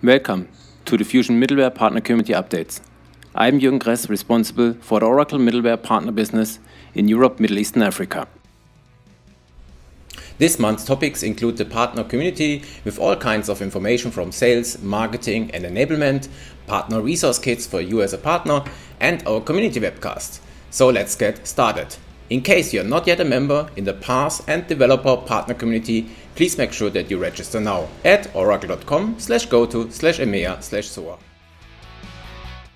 Welcome to the Fusion Middleware Partner Community Updates. I'm Jürgen Kress, responsible for the Oracle Middleware Partner business in Europe, Middle East and Africa. This month's topics include the partner community with all kinds of information from sales, marketing and enablement, partner resource kits for you as a partner, and our community webcast. So let's get started. In case you're not yet a member in the PaaS and developer partner community, please make sure that you register now at oracle.com slash go to slash EMEA slash SOA.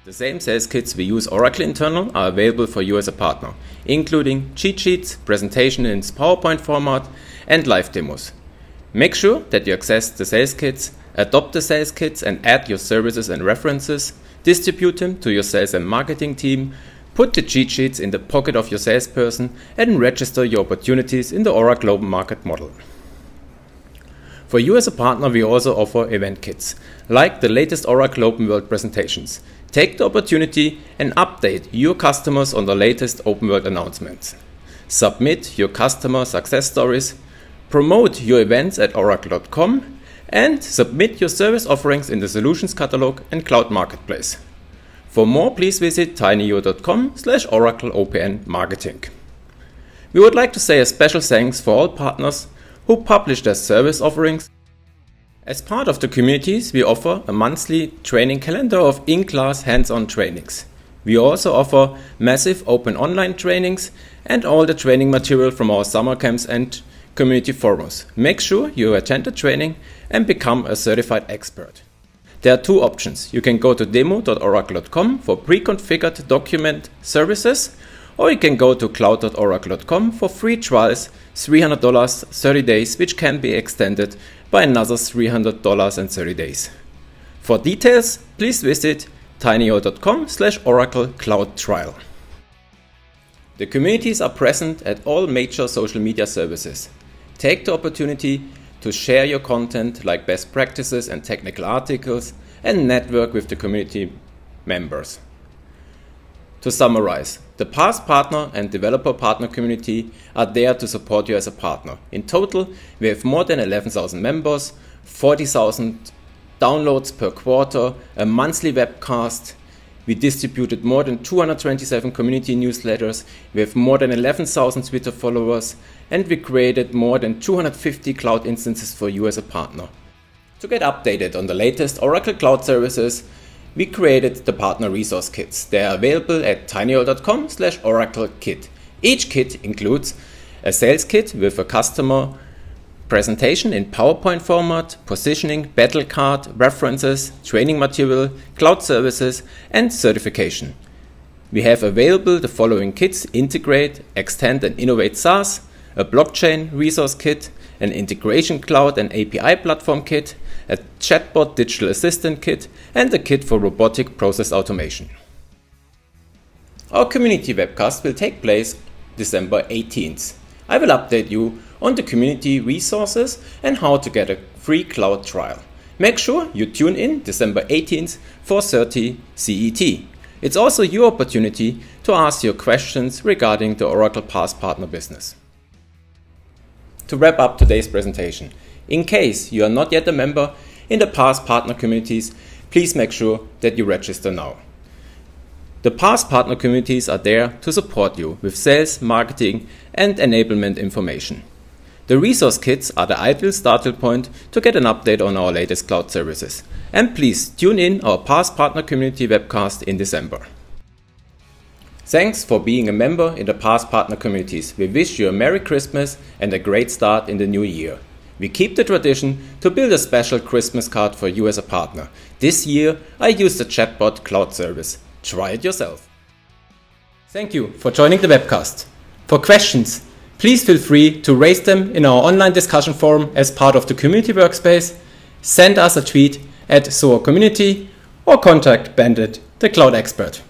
The same sales kits we use Oracle internal are available for you as a partner, including cheat sheets, presentation in PowerPoint format, and live demos. Make sure that you access the sales kits, adopt the sales kits and add your services and references, distribute them to your sales and marketing team, Put the cheat sheets in the pocket of your salesperson and register your opportunities in the Oracle Global Market model. For you as a partner, we also offer event kits, like the latest Oracle Open World presentations. Take the opportunity and update your customers on the latest Open World announcements. Submit your customer success stories, promote your events at oracle.com, and submit your service offerings in the Solutions Catalog and Cloud Marketplace. For more, please visit tinyurl.com slash oracle marketing. We would like to say a special thanks for all partners who publish their service offerings. As part of the communities, we offer a monthly training calendar of in-class hands-on trainings. We also offer massive open online trainings and all the training material from our summer camps and community forums. Make sure you attend the training and become a certified expert. There are two options. You can go to demo.oracle.com for pre-configured document services, or you can go to cloud.oracle.com for free trials, $300 30 days, which can be extended by another $300 and 30 days. For details, please visit tinyurl.com slash oracle cloud trial. The communities are present at all major social media services. Take the opportunity to share your content like best practices and technical articles and network with the community members. To summarize, the PaaS partner and developer partner community are there to support you as a partner. In total, we have more than 11,000 members, 40,000 downloads per quarter, a monthly webcast, we distributed more than 227 community newsletters, we have more than 11,000 Twitter followers, and we created more than 250 cloud instances for you as a partner. To get updated on the latest Oracle Cloud services, we created the partner resource kits. They are available at tinyurl.com slash oracle kit. Each kit includes a sales kit with a customer presentation in PowerPoint format, positioning, battle card, references, training material, cloud services, and certification. We have available the following kits Integrate, Extend and Innovate SaaS, a blockchain resource kit, an integration cloud and API platform kit, a chatbot digital assistant kit, and a kit for robotic process automation. Our community webcast will take place December 18th. I will update you on the community resources and how to get a free cloud trial. Make sure you tune in December 18th for 30 CET. It's also your opportunity to ask your questions regarding the Oracle PaaS Partner business. To wrap up today's presentation, in case you are not yet a member in the PaaS Partner communities, please make sure that you register now. The PaaS Partner communities are there to support you with sales, marketing, and enablement information. The resource kits are the ideal starting point to get an update on our latest cloud services. And please tune in our PaaS Partner Community webcast in December. Thanks for being a member in the PaaS Partner Communities. We wish you a Merry Christmas and a great start in the new year. We keep the tradition to build a special Christmas card for you as a partner. This year I used the chatbot cloud service. Try it yourself. Thank you for joining the webcast. For questions, Please feel free to raise them in our online discussion forum as part of the community workspace, send us a tweet at SOA Community, or contact Bandit, the cloud expert.